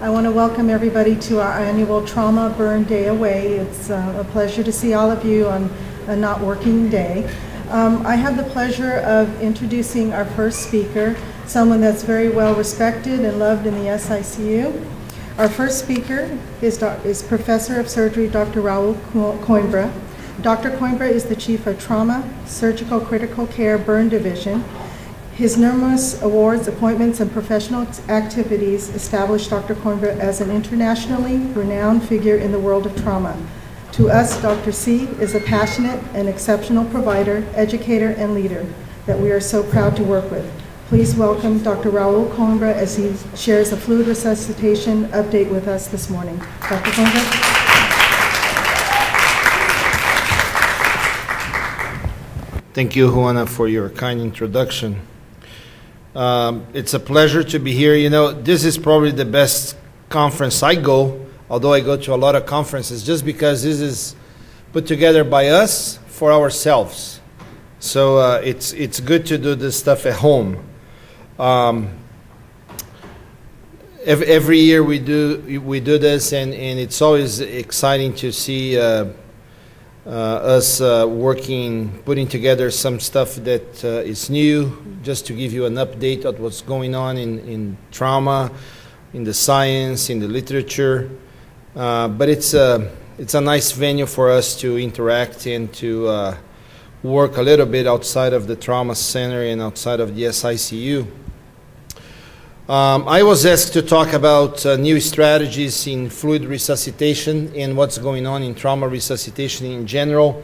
I want to welcome everybody to our annual Trauma Burn Day Away. It's uh, a pleasure to see all of you on a not working day. Um, I have the pleasure of introducing our first speaker, someone that's very well respected and loved in the SICU. Our first speaker is, is Professor of Surgery Dr. Raul Coimbra. Dr. Coimbra is the Chief of Trauma, Surgical Critical Care Burn Division his numerous awards, appointments, and professional activities established Dr. Coimbra as an internationally renowned figure in the world of trauma. To us, Dr. C is a passionate and exceptional provider, educator, and leader that we are so proud to work with. Please welcome Dr. Raul Coimbra as he shares a fluid resuscitation update with us this morning. Dr. Coimbra. Thank you, Juana, for your kind introduction. Um, it's a pleasure to be here. You know, this is probably the best conference I go, although I go to a lot of conferences, just because this is put together by us for ourselves. So uh, it's it's good to do this stuff at home. Um, every, year we do we do this, and, and it's always exciting to see. Uh, us uh, working, putting together some stuff that uh, is new, just to give you an update of what's going on in, in trauma, in the science, in the literature. Uh, but it's a, it's a nice venue for us to interact and to uh, work a little bit outside of the trauma center and outside of the SICU. Um, I was asked to talk about uh, new strategies in fluid resuscitation and what's going on in trauma resuscitation in general.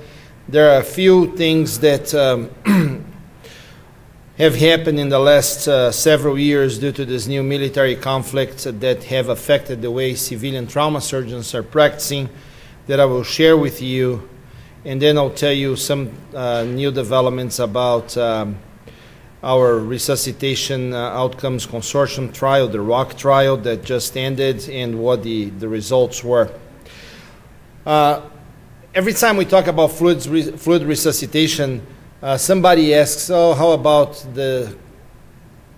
There are a few things that um, have happened in the last uh, several years due to this new military conflict that have affected the way civilian trauma surgeons are practicing that I will share with you. And then I'll tell you some uh, new developments about. Um, our resuscitation uh, outcomes consortium trial, the ROC trial that just ended, and what the, the results were. Uh, every time we talk about fluids, re fluid resuscitation, uh, somebody asks, oh, how about the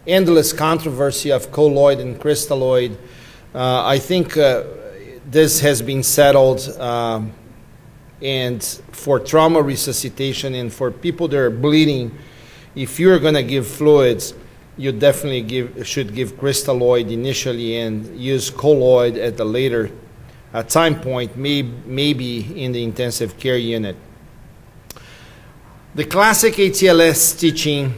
endless controversy of colloid and crystalloid? Uh, I think uh, this has been settled. Um, and for trauma resuscitation and for people that are bleeding, if you're going to give fluids, you definitely give, should give crystalloid initially and use colloid at the later uh, time point, may, maybe in the intensive care unit. The classic ATLS teaching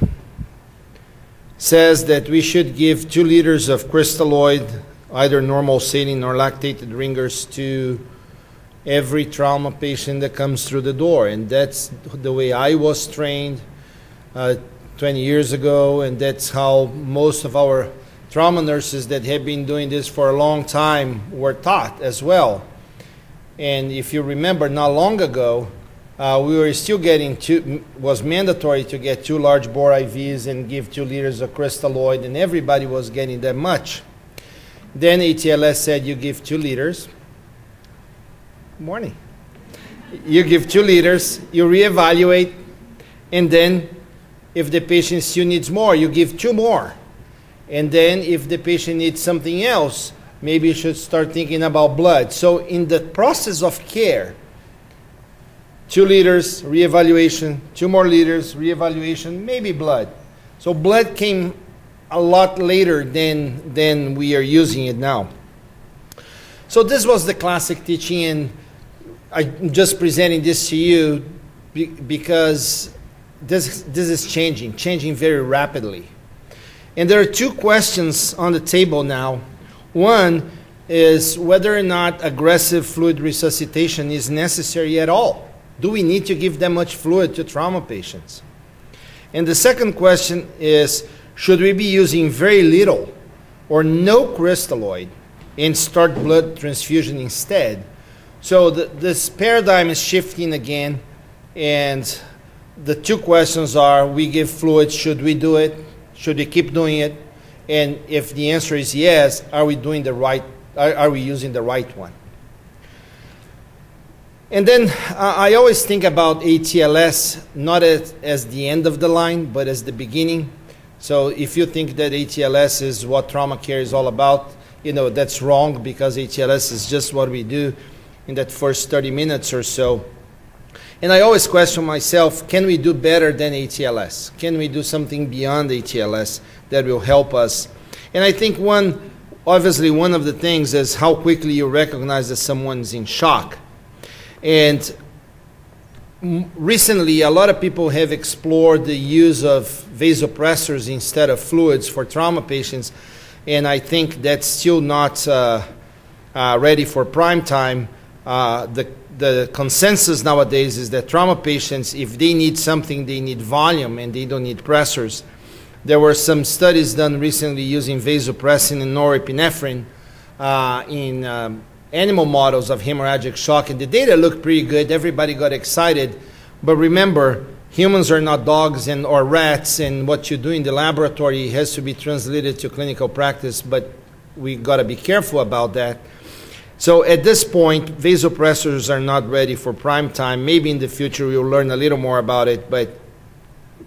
says that we should give two liters of crystalloid, either normal saline or lactated ringers, to every trauma patient that comes through the door. And that's the way I was trained uh, 20 years ago, and that's how most of our trauma nurses that have been doing this for a long time were taught as well. And if you remember, not long ago, uh, we were still getting two, was mandatory to get two large bore IVs and give two liters of crystalloid, and everybody was getting that much. Then ATLS said you give two liters. Morning. You give two liters, you reevaluate, and then if the patient still needs more, you give two more. And then if the patient needs something else, maybe you should start thinking about blood. So in the process of care, two liters, reevaluation, two more liters, reevaluation, maybe blood. So blood came a lot later than, than we are using it now. So this was the classic teaching, and I'm just presenting this to you because this, this is changing, changing very rapidly. And there are two questions on the table now. One is whether or not aggressive fluid resuscitation is necessary at all. Do we need to give that much fluid to trauma patients? And the second question is should we be using very little or no crystalloid and start blood transfusion instead? So the, this paradigm is shifting again, and the two questions are we give fluids, should we do it? Should we keep doing it? And if the answer is yes, are we doing the right, are, are we using the right one? And then uh, I always think about ATLS not as, as the end of the line, but as the beginning. So if you think that ATLS is what trauma care is all about, you know, that's wrong because ATLS is just what we do in that first 30 minutes or so. And I always question myself, can we do better than ATLS? Can we do something beyond ATLS that will help us? And I think one, obviously one of the things is how quickly you recognize that someone's in shock. And recently, a lot of people have explored the use of vasopressors instead of fluids for trauma patients, and I think that's still not uh, uh, ready for prime time. Uh, the, the consensus nowadays is that trauma patients, if they need something, they need volume and they don't need pressors. There were some studies done recently using vasopressin and norepinephrine uh, in um, animal models of hemorrhagic shock, and the data looked pretty good. Everybody got excited. But remember, humans are not dogs and or rats, and what you do in the laboratory has to be translated to clinical practice. But we got to be careful about that. So at this point, vasopressors are not ready for prime time. Maybe in the future we'll learn a little more about it, but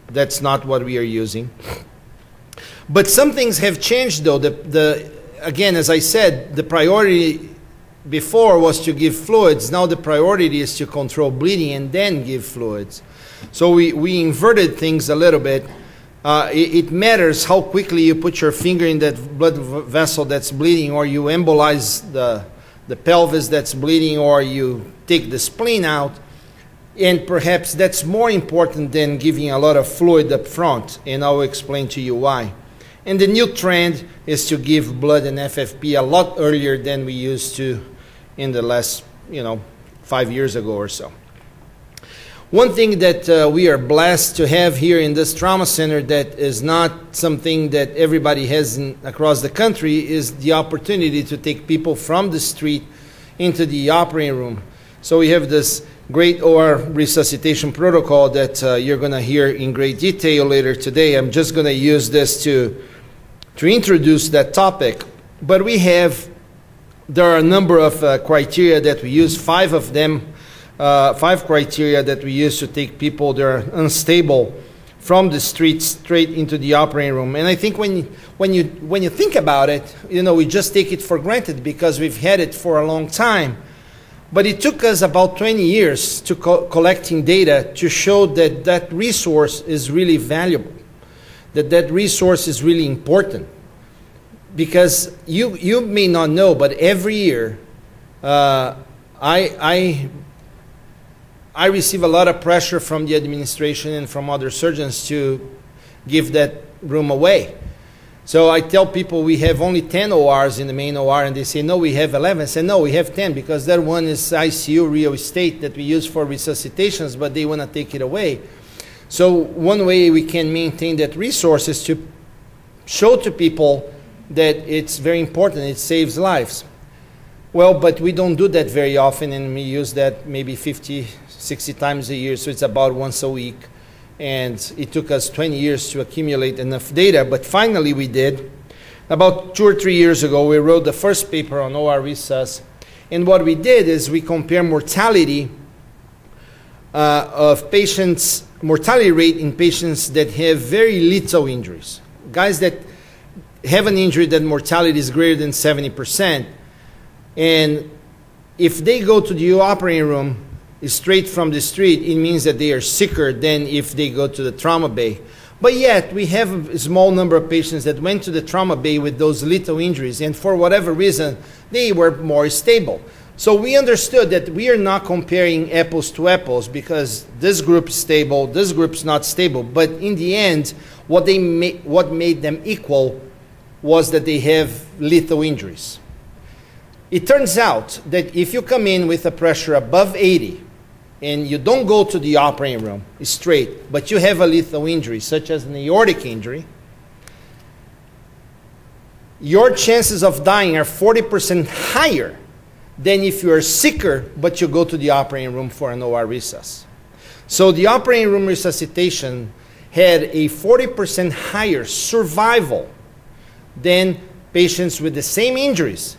that's not what we are using. But some things have changed, though. The, the, again, as I said, the priority before was to give fluids. Now the priority is to control bleeding and then give fluids. So we, we inverted things a little bit. Uh, it, it, matters how quickly you put your finger in that blood vessel that's bleeding, or you embolize the, the pelvis that's bleeding, or you take the spleen out. And perhaps that's more important than giving a lot of fluid up front, and I'll explain to you why. And the new trend is to give blood and FFP a lot earlier than we used to in the last, you know, five years ago or so. One thing that uh, we are blessed to have here in this trauma center that is not something that everybody has in, across the country is the opportunity to take people from the street into the operating room. So we have this great OR resuscitation protocol that uh, you're going to hear in great detail later today. I'm just going to use this to, to introduce that topic. But we have there are a number of uh, criteria that we use, five of them, uh, five criteria that we use to take people that are unstable from the street straight into the operating room. And I think when you, when you, when you think about it, you know, we just take it for granted because we've had it for a long time. But it took us about 20 years to co collecting data to show that that resource is really valuable, that that resource is really important because you you may not know, but every year, uh, I I I receive a lot of pressure from the administration and from other surgeons to give that room away. So I tell people we have only 10 ORs in the main OR, and they say, no, we have 11. I say, no, we have 10 because that one is ICU real estate that we use for resuscitations, but they want to take it away. So one way we can maintain that resource is to show to people that it's very important, it saves lives. Well, but we don't do that very often, and we use that maybe 50, 60 times a year, so it's about once a week. And it took us 20 years to accumulate enough data, but finally we did. About two or three years ago, we wrote the first paper on OR resus, and what we did is we compare mortality uh, of patients, mortality rate in patients that have very little injuries. Guys that have an injury that mortality is greater than 70%, and if they go to the operating room straight from the street, it means that they are sicker than if they go to the trauma bay. But yet, we have a small number of patients that went to the trauma bay with those little injuries, and for whatever reason, they were more stable. So we understood that we are not comparing apples to apples because this group is stable, this group is not stable. But in the end, what, they ma- what made them equal was that they have lethal injuries. It turns out that if you come in with a pressure above 80 and you don't go to the operating room. Straight, but you have a lethal injury, such as an aortic injury, your chances of dying are 40% higher than if you are sicker but you go to the operating room for an OR resus. So the operating room resuscitation had a 40% higher survival than patients with the same injuries,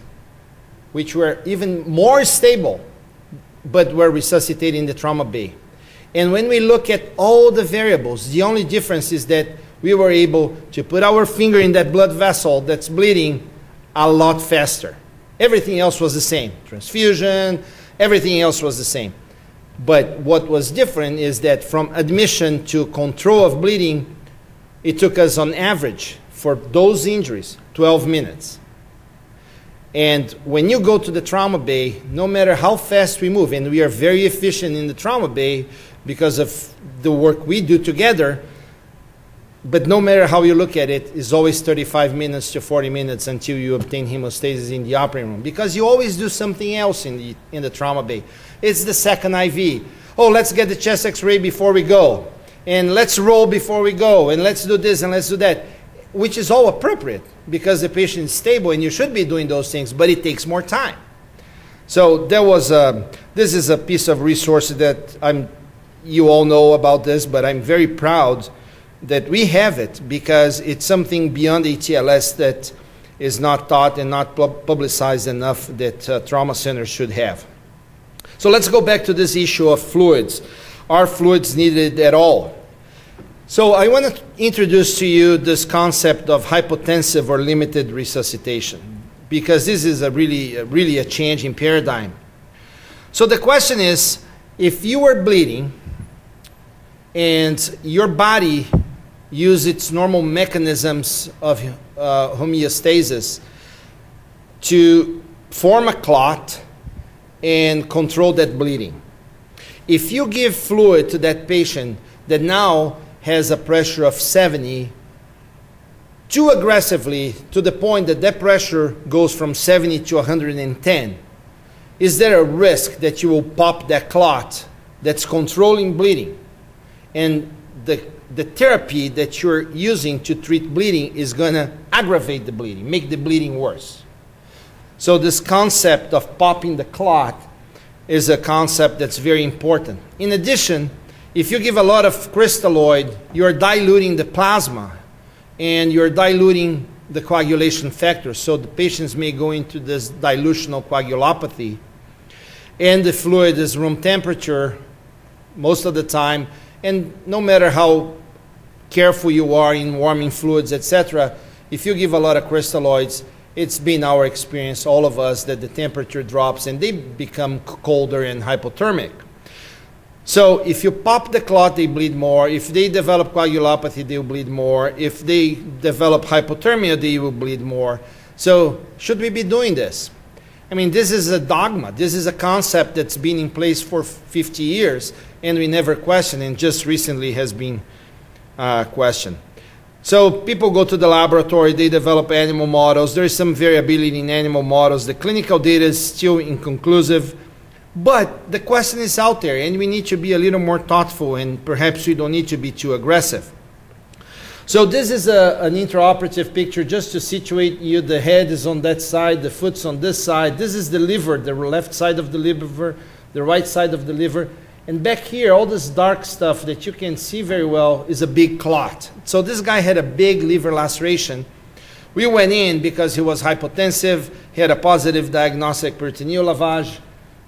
which were even more stable, but were resuscitated in the trauma bay. And when we look at all the variables, the only difference is that we were able to put our finger in that blood vessel that's bleeding a lot faster. Everything else was the same transfusion, everything else was the same. But what was different is that from admission to control of bleeding, it took us on average for those injuries 12 minutes. And when you go to the trauma bay, no matter how fast we move, and we are very efficient in the trauma bay because of the work we do together, but no matter how you look at it, it's always 35 minutes to 40 minutes until you obtain hemostasis in the operating room because you always do something else in the, in the trauma bay. It's the second IV. Oh, let's get the chest x ray before we go. And let's roll before we go. And let's do this and let's do that. Which is all appropriate because the patient is stable and you should be doing those things, but it takes more time. So there was a, this is a piece of resource that I'm, you all know about this, but I'm very proud that we have it because it's something beyond ATLS that is not taught and not publicized enough that uh, trauma centers should have. So let's go back to this issue of fluids. Are fluids needed at all? So I want to introduce to you this concept of hypotensive or limited resuscitation because this is a really, really a change in paradigm. So the question is, if you were bleeding and your body use its normal mechanisms of uh, homeostasis to form a clot and control that bleeding. If you give fluid to that patient that now has a pressure of 70 too aggressively to the point that that pressure goes from 70 to 110, is there a risk that you will pop that clot that's controlling bleeding? And the the therapy that you're using to treat bleeding is going to aggravate the bleeding, make the bleeding worse. So, this concept of popping the clot is a concept that's very important. In addition, if you give a lot of crystalloid, you're diluting the plasma and you're diluting the coagulation factor. So, the patients may go into this dilutional coagulopathy, and the fluid is room temperature most of the time. And no matter how careful you are in warming fluids, etc., if you give a lot of crystalloids, it's been our experience, all of us, that the temperature drops and they become colder and hypothermic. So if you pop the clot, they bleed more. If they develop coagulopathy, they will bleed more. If they develop hypothermia, they will bleed more. So should we be doing this? I mean, this is a dogma. This is a concept that's been in place for 50 years, and we never question, and just recently has been uh, question. So people go to the laboratory, they develop animal models. There is some variability in animal models. The clinical data is still inconclusive. But the question is out there, and we need to be a little more thoughtful, and perhaps we don't need to be too aggressive. So this is a, an intraoperative picture just to situate you. The head is on that side, the foot's on this side. This is the liver, the left side of the liver, the right side of the liver. And back here, all this dark stuff that you can see very well is a big clot. So this guy had a big liver laceration. We went in because he was hypotensive, he had a positive diagnostic peritoneal lavage,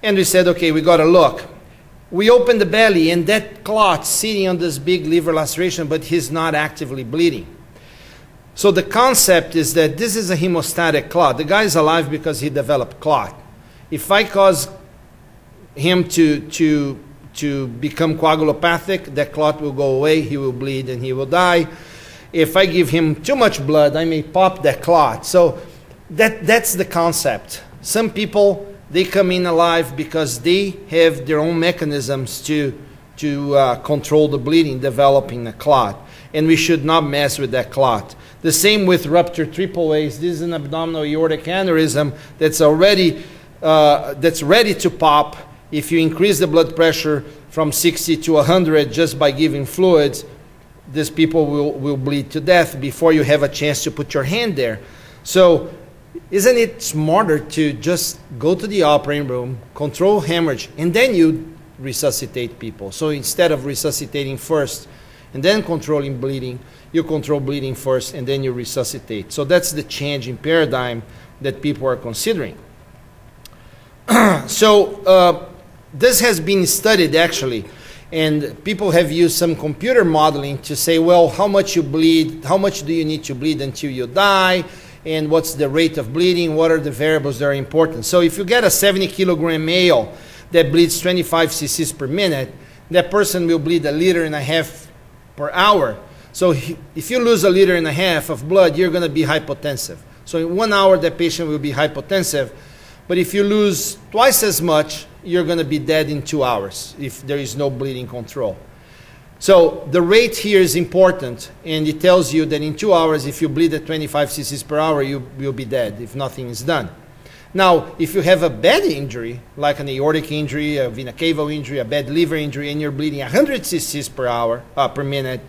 and we said, okay, we got to look. We opened the belly, and that clot sitting on this big liver laceration, but he's not actively bleeding. So the concept is that this is a hemostatic clot. The guy is alive because he developed clot. If I cause him to, to to become coagulopathic, that clot will go away, he will bleed, and he will die. If I give him too much blood, I may pop that clot. So that, that's the concept. Some people, they come in alive because they have their own mechanisms to, to uh, control the bleeding, developing a clot. And we should not mess with that clot. The same with ruptured triple A's. This is an abdominal aortic aneurysm that's already uh, that's ready to pop if you increase the blood pressure from 60 to 100 just by giving fluids, these people will, will bleed to death before you have a chance to put your hand there. So, isn't it smarter to just go to the operating room, control hemorrhage, and then you resuscitate people? So, instead of resuscitating first and then controlling bleeding, you control bleeding first and then you resuscitate. So, that's the change in paradigm that people are considering. so, uh, this has been studied actually, and people have used some computer modeling to say, well, how much you bleed, how much do you need to bleed until you die, and what's the rate of bleeding, what are the variables that are important. So if you get a 70 kilogram male that bleeds 25 cc's per minute, that person will bleed a liter and a half per hour. So if you lose a liter and a half of blood, you're going to be hypotensive. So in one hour, that patient will be hypotensive. But if you lose twice as much, you're going to be dead in two hours if there is no bleeding control. So the rate here is important, and it tells you that in two hours, if you bleed at 25 cc's per hour, you will be dead if nothing is done. Now, if you have a bad injury, like an aortic injury, a vena cava injury, a bad liver injury, and you're bleeding 100 cc's per hour, uh, per minute,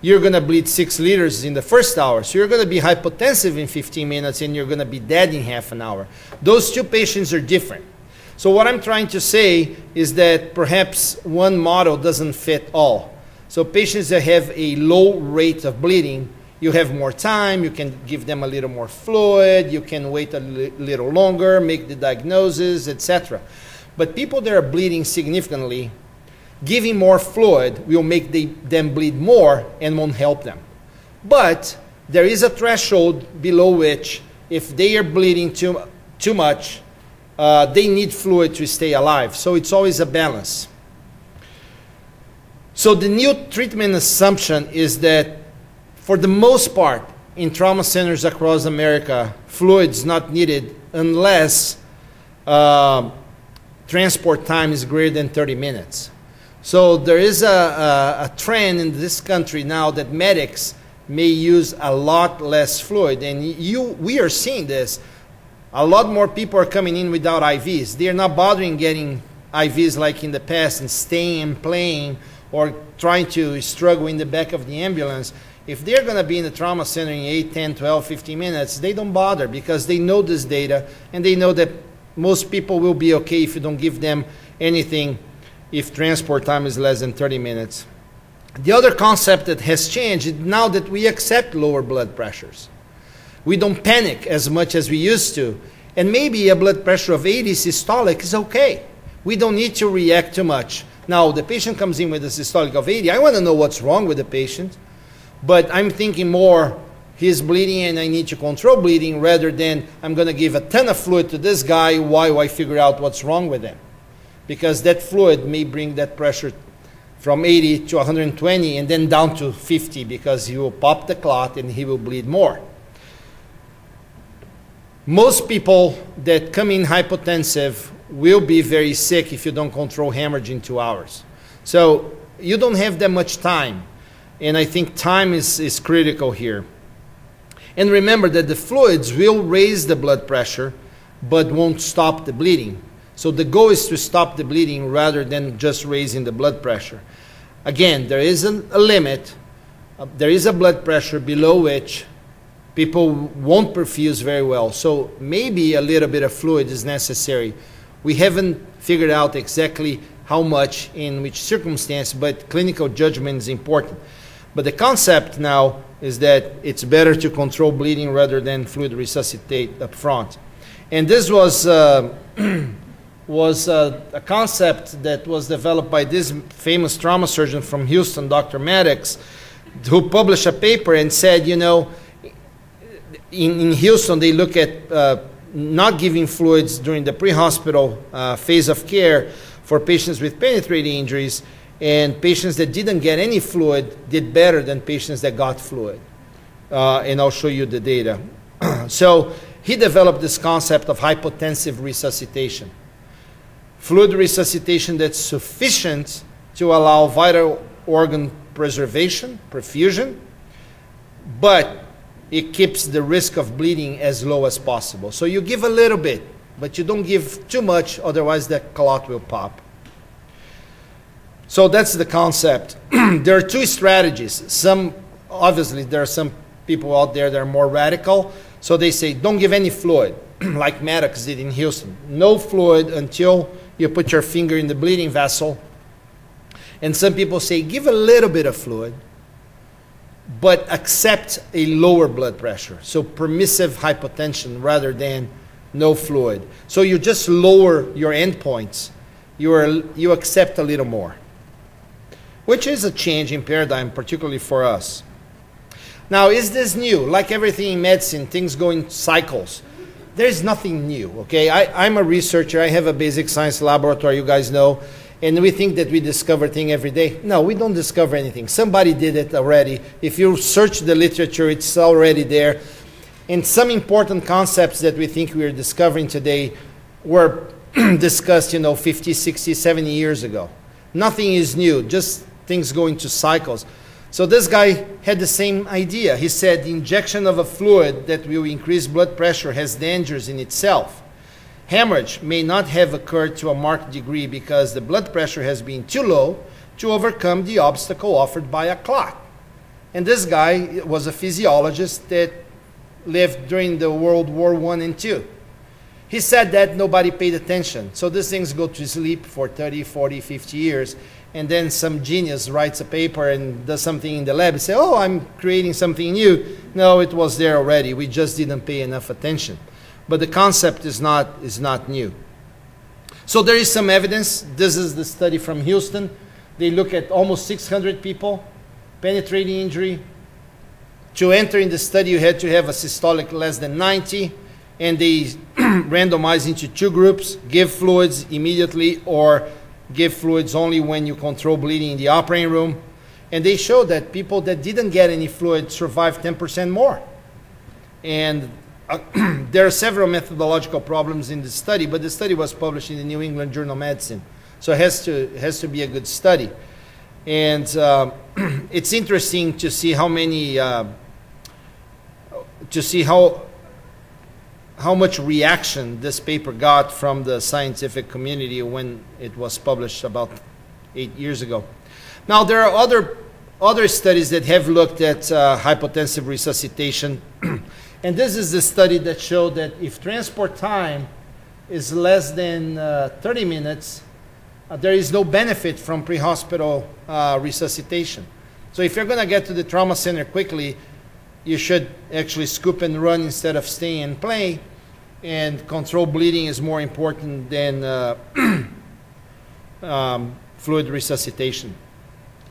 you're going to bleed six liters in the first hour. So you're going to be hypotensive in 15 minutes and you're going to be dead in half an hour. Those two patients are different. So what I'm trying to say is that perhaps one model doesn't fit all. So patients that have a low rate of bleeding, you have more time, you can give them a little more fluid, you can wait a li little longer, make the diagnosis, etc. But people that are bleeding significantly, giving more fluid will make the, them bleed more and won't help them. But there is a threshold below which, if they are bleeding too, too much, uh, they need fluid to stay alive. So it's always a balance. So the new treatment assumption is that, for the most part, in trauma centers across America, fluid is not needed unless uh, transport time is greater than 30 minutes. So there is a, a, a, trend in this country now that medics may use a lot less fluid. And you, we are seeing this. A lot more people are coming in without IVs. They are not bothering getting IVs like in the past and staying and playing or trying to struggle in the back of the ambulance. If they're going to be in the trauma center in 8, 10, 12, 15 minutes, they don't bother because they know this data and they know that most people will be okay if you don't give them anything if transport time is less than 30 minutes. The other concept that has changed is now that we accept lower blood pressures. We don't panic as much as we used to. And maybe a blood pressure of 80 systolic is okay. We don't need to react too much. Now, the patient comes in with a systolic of 80. I want to know what's wrong with the patient. But I'm thinking more, he's bleeding and I need to control bleeding rather than I'm going to give a ton of fluid to this guy while I figure out what's wrong with him because that fluid may bring that pressure from 80 to 120 and then down to 50 because he will pop the clot and he will bleed more. Most people that come in hypotensive will be very sick if you don't control hemorrhage in two hours. So you don't have that much time. And I think time is, is critical here. And remember that the fluids will raise the blood pressure but won't stop the bleeding. So the goal is to stop the bleeding rather than just raising the blood pressure. Again, there is a limit. Uh, there is a blood pressure below which people won't perfuse very well. So maybe a little bit of fluid is necessary. We haven't figured out exactly how much in which circumstance, but clinical judgment is important. But the concept now is that it's better to control bleeding rather than fluid resuscitate up front. And this was uh, was uh, a concept that was developed by this famous trauma surgeon from Houston, Dr. Mattox, who published a paper and said, you know, in, in Houston, they look at uh, not giving fluids during the pre hospital uh, phase of care for patients with penetrating injuries, and patients that didn't get any fluid did better than patients that got fluid. Uh, and I'll show you the data. so he developed this concept of hypotensive resuscitation fluid resuscitation that's sufficient to allow vital organ preservation, perfusion, but it keeps the risk of bleeding as low as possible. So you give a little bit, but you don't give too much, otherwise the clot will pop. So that's the concept. there are two strategies. Some, obviously, there are some people out there that are more radical. So they say, don't give any fluid, like Mattox did in Houston. No fluid until you put your finger in the bleeding vessel. And some people say, give a little bit of fluid, but accept a lower blood pressure. So permissive hypotension rather than no fluid. So you just lower your endpoints. You, are, you accept a little more, which is a change in paradigm, particularly for us. Now, is this new? Like everything in medicine, things go in cycles. There's nothing new, okay? I, I'm a researcher. I have a basic science laboratory, you guys know, and we think that we discover things every day. No, we don't discover anything. Somebody did it already. If you search the literature, it's already there. And some important concepts that we think we are discovering today were discussed, you know, 50, 60, 70 years ago. Nothing is new, just things go into cycles. So this guy had the same idea. He said the injection of a fluid that will increase blood pressure has dangers in itself. Hemorrhage may not have occurred to a marked degree because the blood pressure has been too low to overcome the obstacle offered by a clot. And this guy was a physiologist that lived during the World War I and II. He said that nobody paid attention. So these things go to sleep for 30, 40, 50 years. And then some genius writes a paper and does something in the lab and say, oh, I'm creating something new. No, it was there already. We just didn't pay enough attention. But the concept is not, is not new. So there is some evidence. This is the study from Houston. They look at almost 600 people, penetrating injury. To enter in the study, you had to have a systolic less than 90 and they randomized into two groups, give fluids immediately or give fluids only when you control bleeding in the operating room. And they showed that people that didn't get any fluid survived 10% more. And there are several methodological problems in the study, but the study was published in the New England Journal of Medicine. So it has to, has to be a good study. And uh, it's interesting to see how many, uh, to see how how much reaction this paper got from the scientific community when it was published about eight years ago. Now, there are other, other studies that have looked at uh, hypotensive resuscitation. and this is the study that showed that if transport time is less than uh, 30 minutes, uh, there is no benefit from pre-hospital uh, resuscitation. So if you're going to get to the trauma center quickly, you should actually scoop and run instead of stay and play. And control bleeding is more important than uh, um, fluid resuscitation.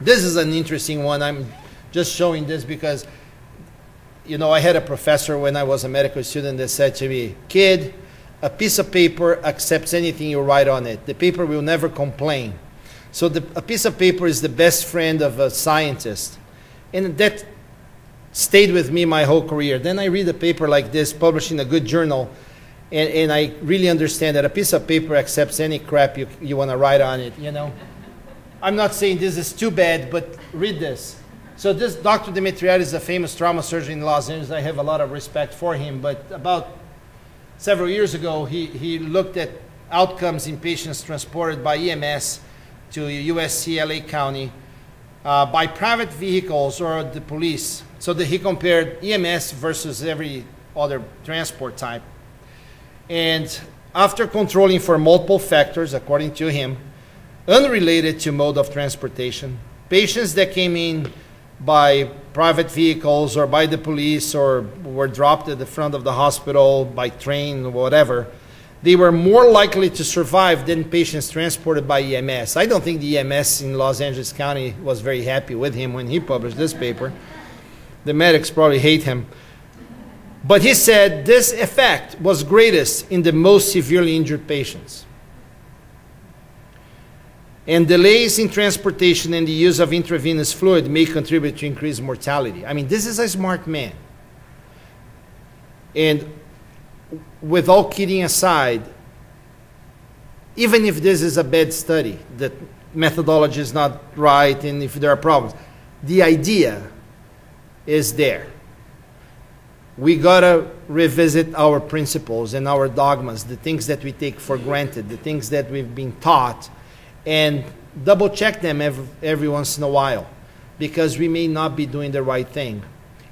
This is an interesting one. I'm just showing this because, you know, I had a professor when I was a medical student that said to me, kid, a piece of paper accepts anything you write on it. The paper will never complain. So the, a piece of paper is the best friend of a scientist. And that stayed with me my whole career. Then I read a paper like this published in a good journal, and, and I really understand that a piece of paper accepts any crap you, you want to write on it, you know. I'm not saying this is too bad, but read this. So this Dr. Demetriades is a famous trauma surgeon in Los Angeles. I have a lot of respect for him, but about several years ago, he, he looked at outcomes in patients transported by EMS to USC LA County uh, by private vehicles or the police so that he compared EMS versus every other transport type. And after controlling for multiple factors, according to him, unrelated to mode of transportation, patients that came in by private vehicles or by the police or were dropped at the front of the hospital by train or whatever, they were more likely to survive than patients transported by EMS. I don't think the EMS in Los Angeles County was very happy with him when he published this paper the medics probably hate him. But he said this effect was greatest in the most severely injured patients. And delays in transportation and the use of intravenous fluid may contribute to increased mortality. I mean, this is a smart man. And with all kidding aside, even if this is a bad study, the methodology is not right, and if there are problems, the idea is there. We gotta revisit our principles and our dogmas, the things that we take for granted, the things that we've been taught, and double check them every, every once in a while because we may not be doing the right thing.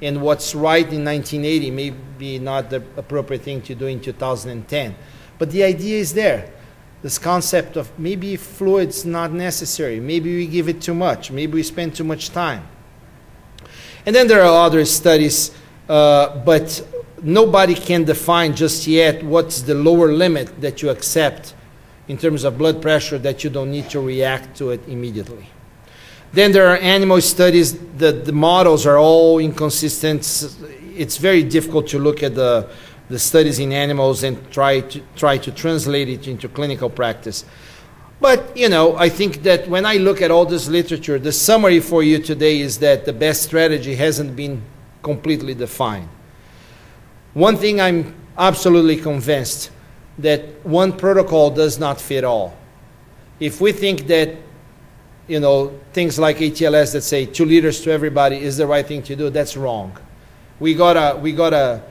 And what's right in 1980 may be not the appropriate thing to do in 2010. But the idea is there. This concept of maybe fluid's not necessary, maybe we give it too much, maybe we spend too much time. And then there are other studies, uh, but nobody can define just yet what's the lower limit that you accept in terms of blood pressure that you don't need to react to it immediately. Then there are animal studies. The, the models are all inconsistent. It's very difficult to look at the, the studies in animals and try to, try to translate it into clinical practice. But, you know, I think that when I look at all this literature, the summary for you today is that the best strategy hasn't been completely defined. One thing I'm absolutely convinced that one protocol does not fit all. If we think that you know, things like ATLS that say two liters to everybody is the right thing to do, that's wrong. We gotta, we gotta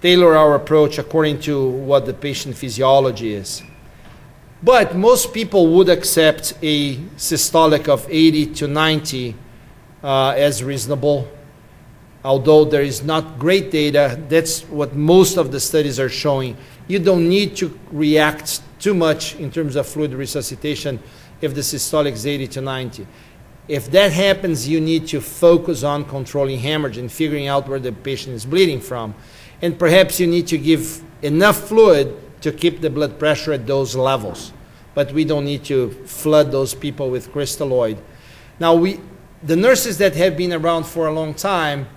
tailor our approach according to what the patient physiology is. But most people would accept a systolic of 80 to 90 uh, as reasonable. Although there is not great data, that's what most of the studies are showing. You don't need to react too much in terms of fluid resuscitation if the systolic is 80 to 90. If that happens, you need to focus on controlling hemorrhage and figuring out where the patient is bleeding from. And perhaps you need to give enough fluid to keep the blood pressure at those levels. But we don't need to flood those people with crystalloid. Now, we, the nurses that have been around for a long time,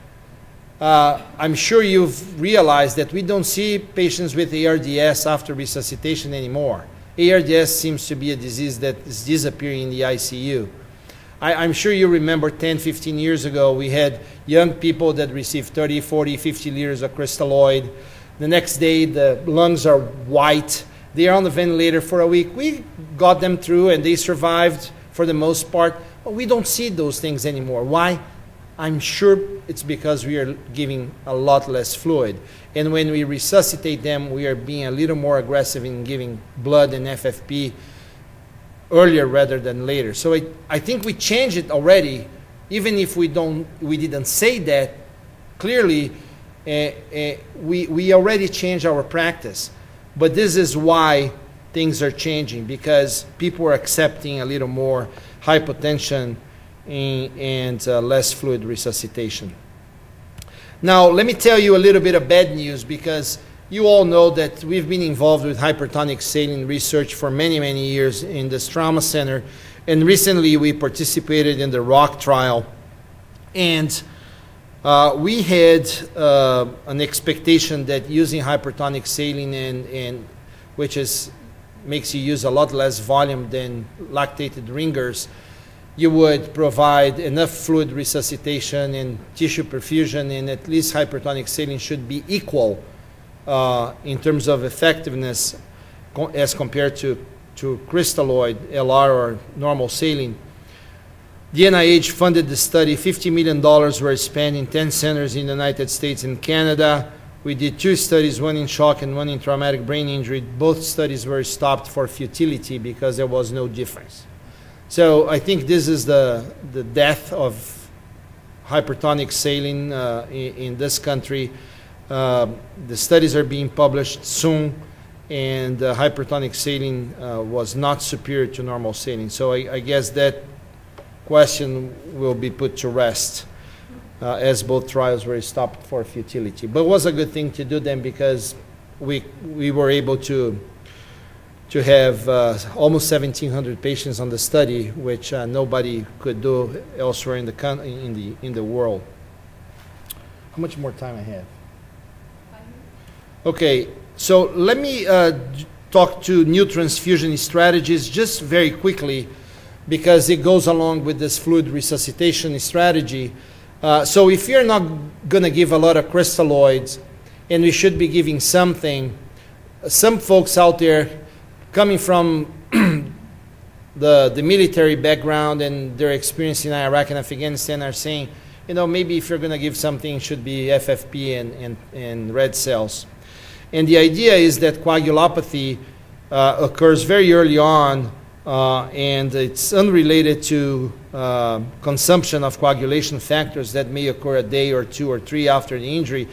uh, I'm sure you've realized that we don't see patients with ARDS after resuscitation anymore. ARDS seems to be a disease that is disappearing in the ICU. I, am sure you remember 10, 15 years ago, we had young people that received 30, 40, 50 liters of crystalloid. The next day, the lungs are white. They are on the ventilator for a week. We got them through and they survived for the most part. But we don't see those things anymore. Why? I'm sure it's because we are giving a lot less fluid. And when we resuscitate them, we are being a little more aggressive in giving blood and FFP earlier rather than later. So it, I think we changed it already, even if we don't, we didn't say that clearly. Uh, uh, we we already changed our practice, but this is why things are changing because people are accepting a little more hypotension and, and uh, less fluid resuscitation. Now, let me tell you a little bit of bad news because you all know that we've been involved with hypertonic saline research for many, many years in this trauma center. And recently we participated in the ROC trial. And uh, we had uh, an expectation that using hypertonic saline, and, and, which is, makes you use a lot less volume than lactated ringers, you would provide enough fluid resuscitation and tissue perfusion, and at least hypertonic saline should be equal uh, in terms of effectiveness as compared to, to crystalloid, LR, or normal saline. The NIH funded the study. $50 million were spent in 10 centers in the United States and Canada. We did two studies, one in shock and one in traumatic brain injury. Both studies were stopped for futility because there was no difference. So I think this is the, the death of hypertonic saline uh, in, in, this country. Uh, the studies are being published soon, and uh, hypertonic saline uh, was not superior to normal saline. So I, I, guess that question will be put to rest uh, as both trials were stopped for futility. But it was a good thing to do them because we, we were able to to have uh, almost 1,700 patients on the study, which uh, nobody could do elsewhere in the, in, the, in the world. How much more time I have? Okay, so let me uh, talk to new transfusion strategies just very quickly because it goes along with this fluid resuscitation strategy. Uh, so if you're not going to give a lot of crystalloids, and we should be giving something, some folks out there coming from the, the military background and their experience in Iraq and Afghanistan are saying, you know, maybe if you're going to give something, it should be FFP and, and, and red cells. And the idea is that coagulopathy uh, occurs very early on, uh, and it's unrelated to uh, consumption of coagulation factors that may occur a day or two or three after the injury.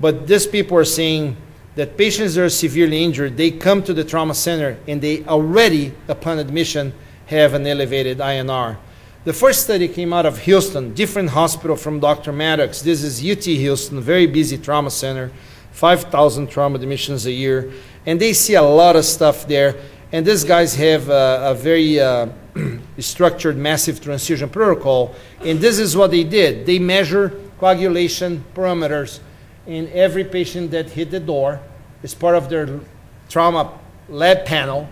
But these people are saying that patients that are severely injured, they come to the trauma center and they already, upon admission, have an elevated INR. The first study came out of Houston, different hospital from Dr. Mattox. This is UT Houston, very busy trauma center, 5,000 trauma admissions a year. And they see a lot of stuff there. And these guys have a, a very uh, structured massive transfusion protocol. And this is what they did. They measure coagulation parameters in every patient that hit the door as part of their trauma lab panel.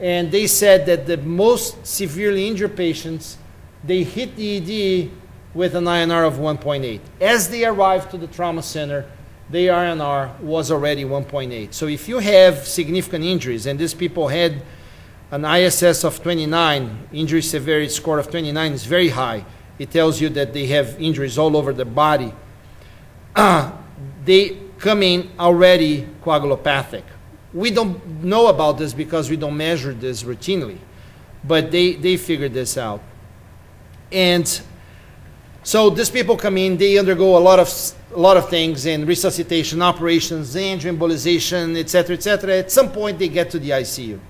And they said that the most severely injured patients, they hit the ED with an INR of 1.8. As they arrived to the trauma center, the INR was already 1.8. So if you have significant injuries, and these people had an ISS of 29, injury severity score of 29 is very high. It tells you that they have injuries all over the body. They come in already coagulopathic. We don't know about this because we don't measure this routinely, but they, they figured this out. And so these people come in, they undergo a lot of a lot of things in resuscitation operations, angioembolization, etc., etc. At some point, they get to the ICU.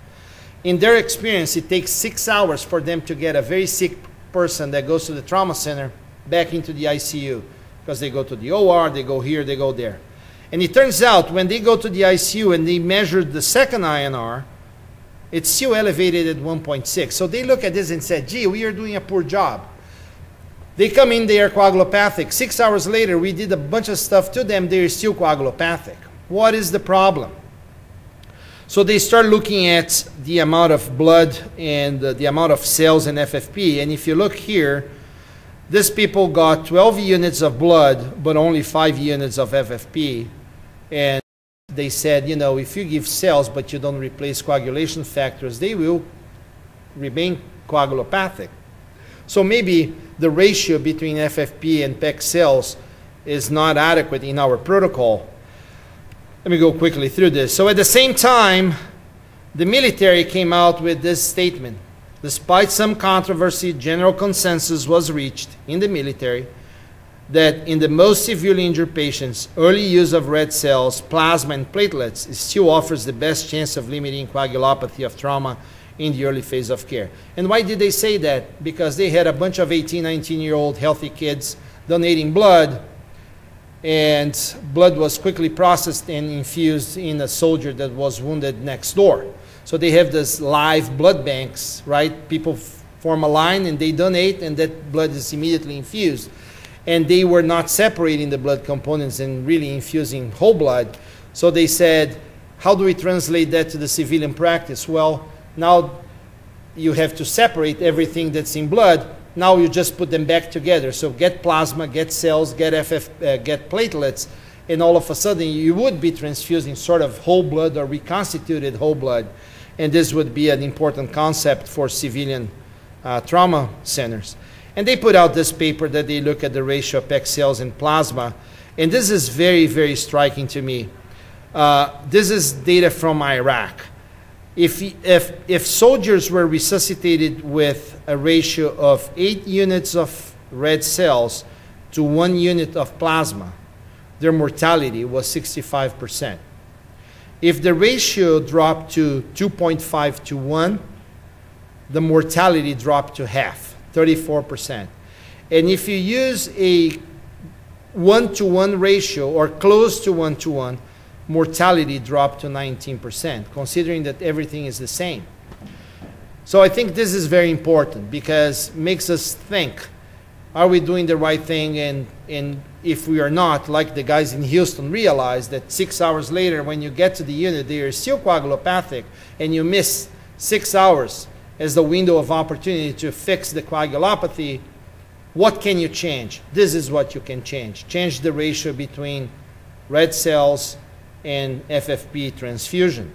In their experience, it takes six hours for them to get a very sick person that goes to the trauma center back into the ICU because they go to the OR, they go here, they go there. And it turns out when they go to the ICU and they measure the second INR, it's still elevated at 1.6. So they look at this and said, gee, we are doing a poor job. They come in, they are coagulopathic. Six hours later, we did a bunch of stuff to them, they are still coagulopathic. What is the problem? So they start looking at the amount of blood and the, the amount of cells in FFP. And if you look here, these people got 12 units of blood, but only 5 units of FFP. And they said, you know, if you give cells but you don't replace coagulation factors, they will remain coagulopathic. So maybe the ratio between FFP and packed cells is not adequate in our protocol. Let me go quickly through this. So at the same time, the military came out with this statement. Despite some controversy, general consensus was reached in the military that in the most severely injured patients, early use of red cells, plasma, and platelets still offers the best chance of limiting coagulopathy of trauma in the early phase of care. And why did they say that? Because they had a bunch of 18, 19 year old healthy kids donating blood, and blood was quickly processed and infused in a soldier that was wounded next door. So they have this live blood banks, right? People form a line and they donate, and that blood is immediately infused. And they were not separating the blood components and really infusing whole blood. So they said, how do we translate that to the civilian practice? Well, now you have to separate everything that's in blood. Now you just put them back together. So get plasma, get cells, get FF, uh, get platelets, and all of a sudden you would be transfusing sort of whole blood or reconstituted whole blood. And this would be an important concept for civilian uh, trauma centers. And they put out this paper that they look at the ratio of packed cells in plasma. And this is very, very striking to me. Uh, this is data from Iraq if, if, if soldiers were resuscitated with a ratio of 8 units of red cells to 1 unit of plasma, their mortality was 65%. If the ratio dropped to 2.5 to 1, the mortality dropped to half, 34%. And if you use a 1 to 1 ratio or close to 1 to 1, mortality dropped to 19%, considering that everything is the same. So I think this is very important because makes us think, are we doing the right thing? And, and if we are not, like the guys in Houston realize that six hours later, when you get to the unit, they are still coagulopathic, and you miss six hours as the window of opportunity to fix the coagulopathy, what can you change? This is what you can change. Change the ratio between red cells and FFP transfusion.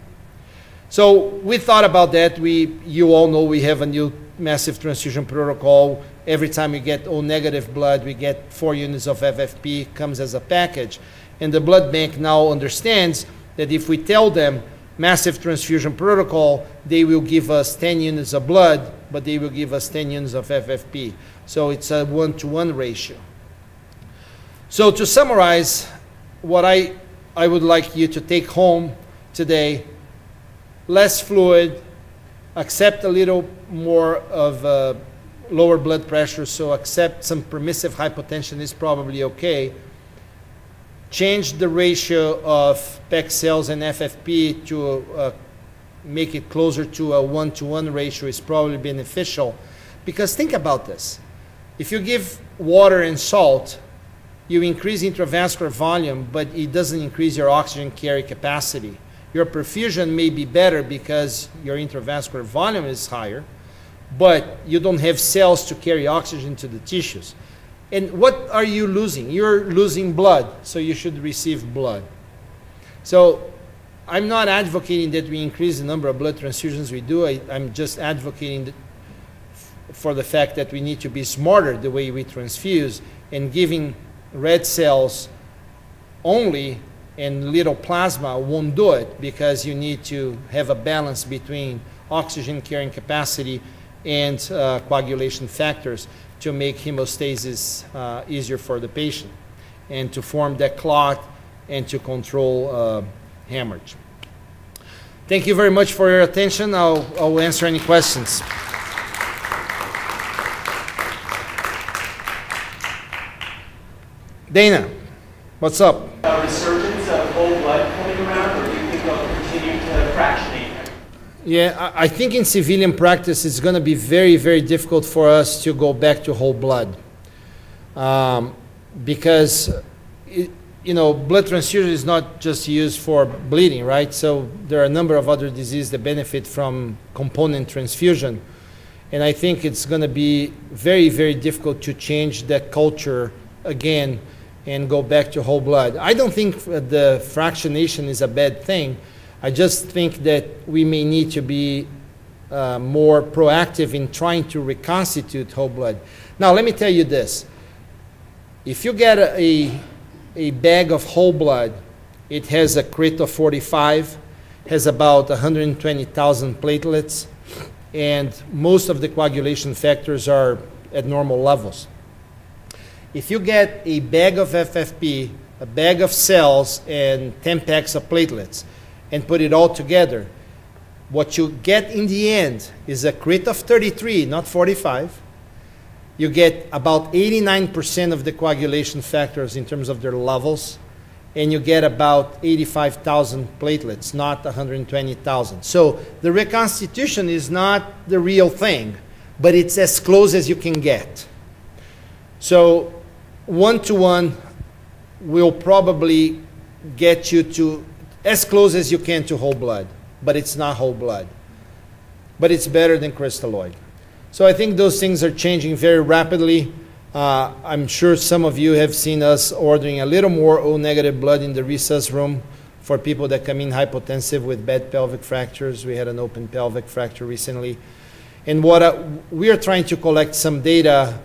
So we thought about that. We, you all know we have a new massive transfusion protocol. Every time we get O negative blood, we get four units of FFP, comes as a package. And the blood bank now understands that if we tell them massive transfusion protocol, they will give us 10 units of blood, but they will give us 10 units of FFP. So it's a one to one ratio. So to summarize, what I I would like you to take home today less fluid, accept a little more of uh, lower blood pressure, so accept some permissive hypotension is probably okay. Change the ratio of packed cells and FFP to a make it closer to a one to one ratio is probably beneficial. Because think about this if you give water and salt, you increase intravascular volume, but it doesn't increase your oxygen carry capacity. Your perfusion may be better because your intravascular volume is higher, but you don't have cells to carry oxygen to the tissues. And what are you losing? You're losing blood, so you should receive blood. So I'm not advocating that we increase the number of blood transfusions we do. I, am just advocating for the fact that we need to be smarter the way we transfuse and giving red cells only and little plasma won't do it because you need to have a balance between oxygen carrying capacity and uh, coagulation factors to make hemostasis uh, easier for the patient and to form that clot and to control uh, hemorrhage. Thank you very much for your attention. I'll, I'll answer any questions. Dana, what's up? A resurgence of whole blood coming around, or do you think they'll continue to fractionate? Yeah, I think in civilian practice it's going to be very, very difficult for us to go back to whole blood. Um, because, it, you know, blood transfusion is not just used for bleeding, right? So there are a number of other diseases that benefit from component transfusion. And I think it's going to be very, very difficult to change that culture again and go back to whole blood. I don't think the fractionation is a bad thing. I just think that we may need to be uh, more proactive in trying to reconstitute whole blood. Now, let me tell you this. If you get a, a bag of whole blood, it has a crit of 45, has about 120,000 platelets, and most of the coagulation factors are at normal levels. If you get a bag of FFP, a bag of cells, and 10 packs of platelets, and put it all together, what you get in the end is a crit of 33, not 45. You get about 89% of the coagulation factors in terms of their levels, and you get about 85,000 platelets, not 120,000. So the reconstitution is not the real thing, but it's as close as you can get. So one to one will probably get you to as close as you can to whole blood, but it's not whole blood. But it's better than crystalloid. So I think those things are changing very rapidly. Uh, I'm sure some of you have seen us ordering a little more O negative blood in the resus room for people that come in hypotensive with bad pelvic fractures. We had an open pelvic fracture recently. And what uh, we are trying to collect some data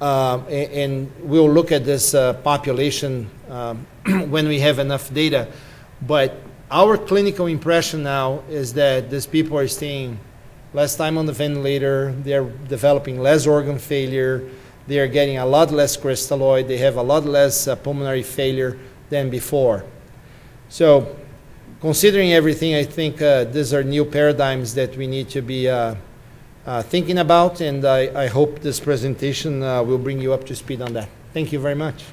uh, and we'll look at this uh, population um, when we have enough data. But our clinical impression now is that these people are staying less time on the ventilator, they're developing less organ failure, they are getting a lot less crystalloid, they have a lot less uh, pulmonary failure than before. So, considering everything, I think uh, these are new paradigms that we need to be uh, uh, thinking about, and I, I, hope this presentation uh, will bring you up to speed on that. Thank you very much.